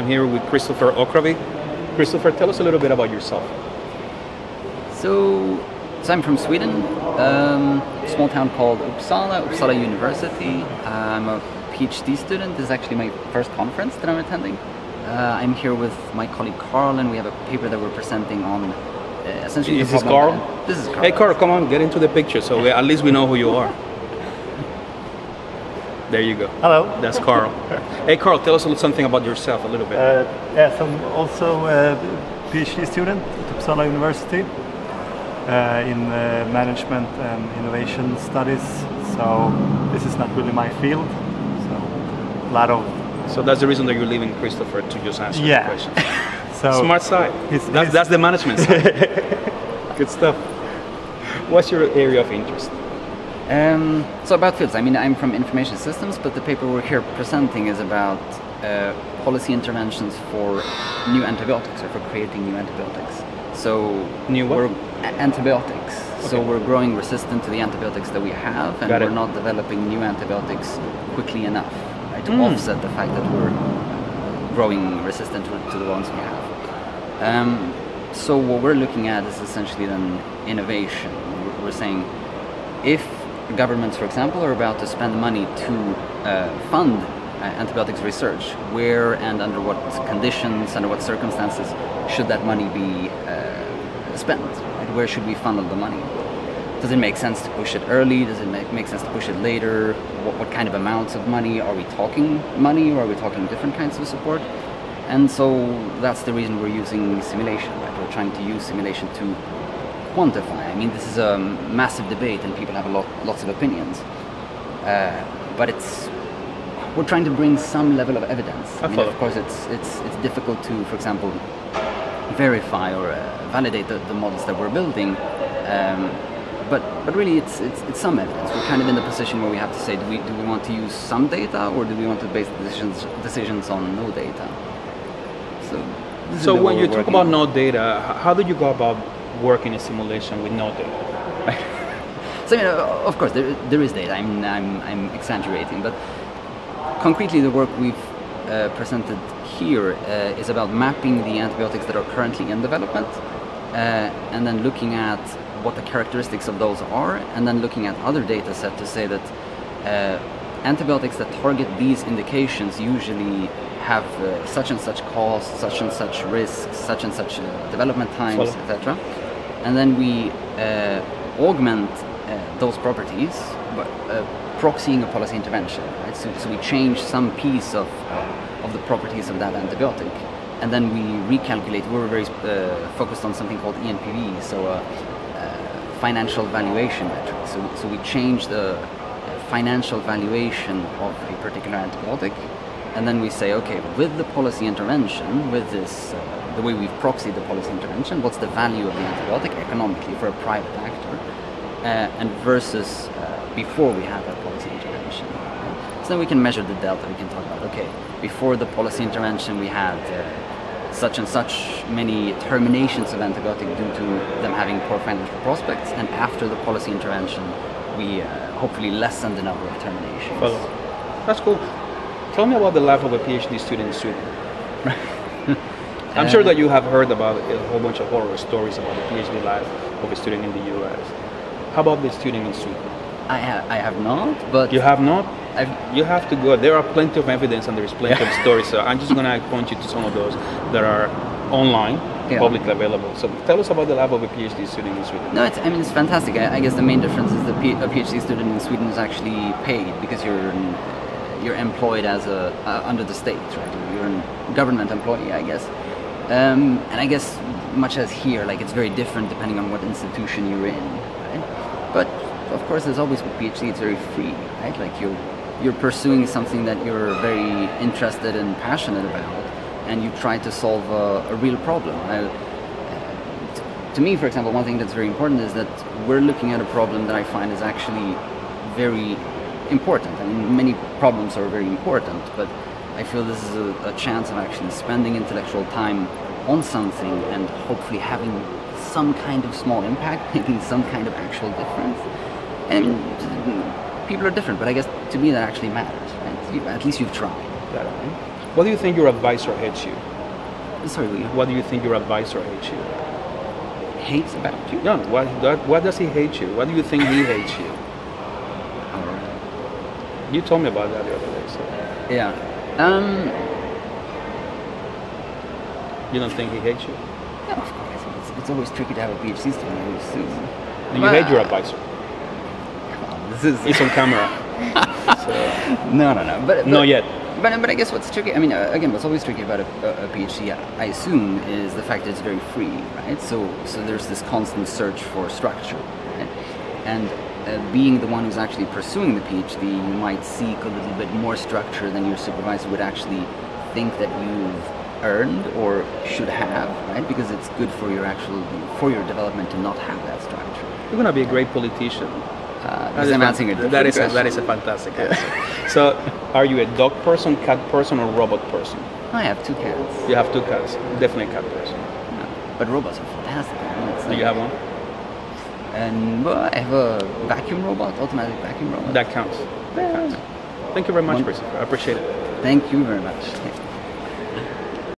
I'm here with Christopher Okhravi. Christopher, tell us a little bit about yourself. So, so I'm from Sweden, um, small town called Uppsala, Uppsala University. I'm a PhD student. This is actually my first conference that I'm attending. Uh, I'm here with my colleague Carl, and we have a paper that we're presenting on uh, essentially. Is this Carl? This is Carl. Hey, Carl, come on, get into the picture so we, at least we know who you are. There you go. Hello. That's Carl. Hey, Carl, tell us a little something about yourself a little bit. Uh, yes, I'm also a PhD student at Uppsala University uh, in uh, management and innovation studies. So this is not really my field. So a lot of so that's the reason that you're leaving Christopher to just answer Yeah. the questions. so Smart side. That's, that's the management side. Good stuff. What's your area of interest? Um, so about fields, I mean, I'm from information systems, but the paper we're here presenting is about uh, policy interventions for new antibiotics or for creating new antibiotics. So New what? we're antibiotics. So we're growing resistant to the antibiotics that we have, and we're not developing new antibiotics quickly enough right, to Mm. offset the fact that we're growing resistant to, to the ones we have. Um, so what we're looking at is essentially then innovation. We're saying if governments, for example, are about to spend money to uh, fund uh, antibiotics research, where and under what conditions, under what circumstances should that money be uh, spent? Right? Where should we funnel the money? Does it make sense to push it early? Does it make, make sense to push it later? What, what kind of amounts of money? Are we talking money or are we talking different kinds of support? And so that's the reason we're using simulation, right? We're trying to use simulation to quantify. I mean, this is a massive debate and people have a lot, lots of opinions. Uh, but it's we're trying to bring some level of evidence. I mean, of course, it's it's it's difficult to, for example, verify or uh, validate the, the models that we're building. Um, but but really, it's, it's it's some evidence. We're kind of in the position where we have to say, do we do we want to use some data or do we want to base decisions decisions on no data? So. So when you talk about on. no data, how do you go about working in a simulation with no data? So, you know, of course, there, there is data. I'm, I'm, I'm exaggerating, but concretely, the work we've uh, presented here uh, is about mapping the antibiotics that are currently in development, uh, and then looking at what the characteristics of those are, and then looking at other data set to say that uh, antibiotics that target these indications usually have uh, such and such costs, such and such risks, such and such uh, development times, etc. And then we uh, augment uh, those properties by uh, proxying a policy intervention. Right? So, so we change some piece of, of the properties of that antibiotic, and then we recalculate. We're very uh, focused on something called ENPV, so financial valuation metric. So, so we change the financial valuation of a particular antibiotic, and then we say, okay, with the policy intervention, with this, uh, the way we've proxied the policy intervention, what's the value of the antibiotic economically for a private actor, uh, and versus uh, before we had that policy intervention. right? So then we can measure the delta. We can talk about, okay, before the policy intervention, we had. Uh, such and such many terminations of antibiotic due to them having poor financial prospects, and after the policy intervention, we uh, hopefully lessen the number of terminations. Follow. That's cool. Tell me about the life of a PhD student in Sweden. I'm sure that um, you have heard about a whole bunch of horror stories about the PhD life of a student in the US. How about the student in Sweden? I, ha- I have not, but You have not? I've, You have to go. There are plenty of evidence and there's plenty of stories. So I'm just gonna point you to some of those that are online, Yeah. publicly available. So tell us about the life of a PhD student in Sweden. no, it's, I mean it's fantastic. I, I guess the main difference is that P- a PhD student in Sweden is actually paid because you're you're employed as a uh, under the state, right? You're a government employee, I guess. Um, and I guess much as here, like it's very different depending on what institution you're in, right? But of course, there's always with PhD, it's very free, right? Like you're you're pursuing something that you're very interested and passionate about, and you try to solve a, a real problem. I, to me, for example, one thing that's very important is that we're looking at a problem that I find is actually very important. I mean, many problems are very important, but I feel this is a, a chance of actually spending intellectual time on something and hopefully having some kind of small impact, making some kind of actual difference. And people are different, but I guess to me that actually matters. Right? At least you've tried. It. What do you think your advisor hates you? Sorry. What do you think your advisor hates you? Hates about you? No, what, what, what does he hate you? What do you think he hates you? You told me about that the other day. So yeah. Um, you don't think he hates you? no, of course. It's, it's always tricky to have a PhD student, you Well, hate your advisor. Come on, this is It's on camera. so, no, no, no. But, but not yet. But, but I guess what's tricky, I mean, uh, again, what's always tricky about a, a, a PhD, I assume, is the fact that it's very free, right? So, so there's this constant search for structure, right? And uh, being the one who's actually pursuing the PhD, you might seek a little bit more structure than your supervisor would actually think that you've earned or should have, right? Because it's good for your actual, for your development to not have that structure. You're gonna be a great politician. Uh, That is I'm fan- answering a that is a, that is a fantastic answer. so, are you a dog person, cat person, or robot person? I have two cats. You have two cats. Definitely a cat person. Yeah. But robots are fantastic. I mean, it's Do like- you have one? And well, I have a vacuum robot, automatic vacuum robot. That counts. That counts. Thank you very much, Christopher. I appreciate it. Thank you very much.